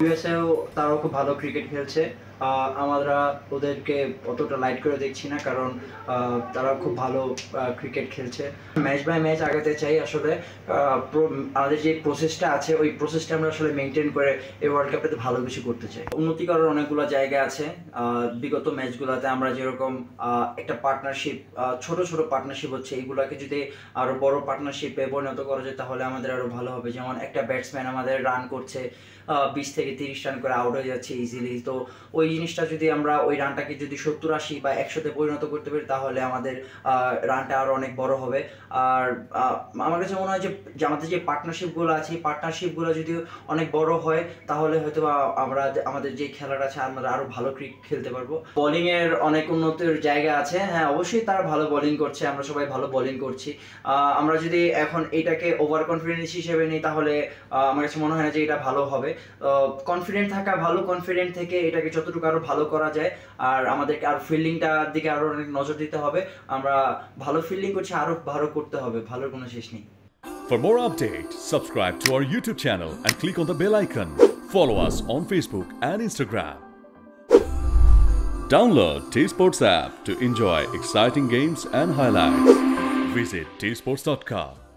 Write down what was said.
ইউএসএও তারাও খুব ভালো ক্রিকেট খেলছে। আমরা ওদেরকে অতটা লাইট করে দেখছি না, কারণ তারা খুব ভালো ক্রিকেট খেলছে। ম্যাচ বাই ম্যাচ আগাতে চাই আসলে। আমাদের যে প্রসেসটা আছে, ওই প্রসেসটা আমরা আসলে মেনটেন করে এই ওয়ার্ল্ড কাপটাতে ভালো কিছু করতে চাই। উন্নতি করার অনেকগুলো জায়গা আছে। বিগত ম্যাচগুলোতে আমরা যেরকম একটা পার্টনারশিপ ছোট ছোট পার্টনারশিপ হচ্ছে, এইগুলোকে যদি আরও বড় পার্টনারশিপে পরিণত করা যায়, তাহলে আমাদের আরও ভালো হবে। যেমন একটা ব্যাটসম্যান আমাদের রান করছে বিশ থেকে তিরিশ রান করে আউট হয়ে যাচ্ছে ইজিলি তো ওই জিনিসটা যদি আমরা ওই রানটাকে যদি সত্তর আশি বা একশোতে পরিণত করতে পারি, তাহলে আমাদের রানটা আরও অনেক বড় হবে। আর আমার কাছে মনে হয় যে আমাদের যে পার্টনারশিপগুলো আছে, এই পার্টনারশিপগুলো যদি অনেক বড় হয়, তাহলে হয়তো আমরা আমাদের যে খেলাটা আছে, আমরা আরও ভালো ক্রিকেট খেলতে পারব। বোলিং এর অনেক উন্নতির জায়গা আছে। হ্যাঁ অবশ্যই তারা ভালো বোলিং করছে, আমরা সবাই ভালো বোলিং করছি। আমরা যদি এখন এটাকে ওভার কনফিডেন্স হিসেবে নিই, তাহলে আমার কাছে মনে হয় না যে এটা ভালো হবে। কনফিডেন্ট থাকা ভালো কনফিডেন্ট থেকে এটাকে যতটুকু আরও ভালো করা যায় আর আমাদেরকে আর ফিল্ডিংটার দিকে আরও অনেক নজর দিতে হবে আমরা ভালো ফিল্ডিং করছি আরও ভালো করতে হবে ভালোর কোনো শেষ নেই For more updates, subscribe to our YouTube channel and click on the bell icon. Follow us on Facebook and Instagram. Download T Sports app to enjoy exciting games and highlights. Visit tsports.com.